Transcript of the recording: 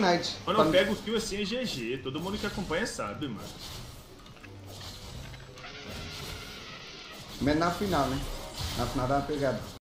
Ignite. Quando eu pego o kill assim é GG. Todo mundo que acompanha sabe, mano. Menos na final, né? Na final dá uma pegada.